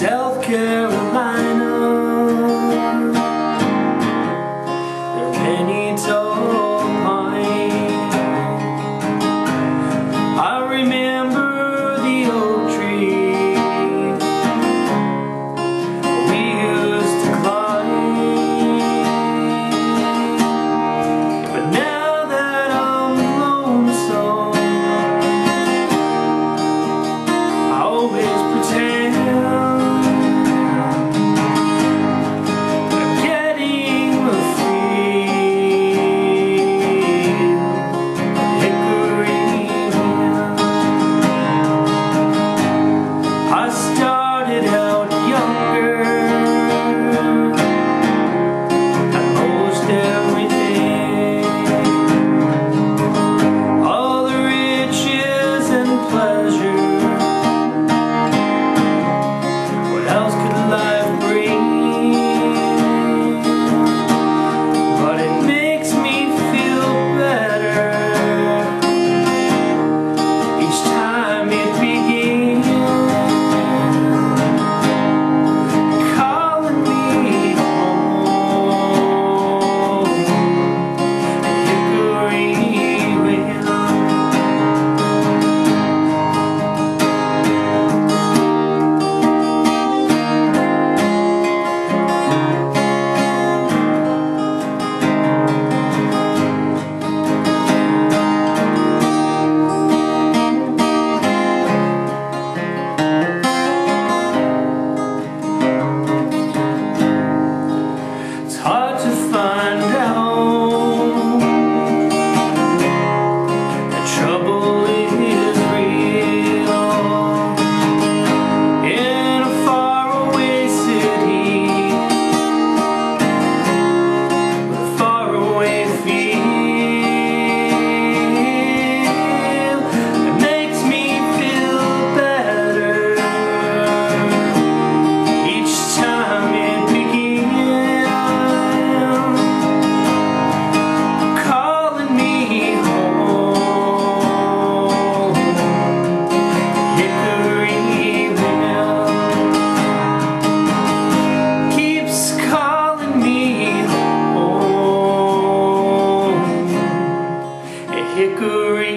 South Carolina. Their penny toes.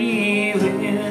believe in.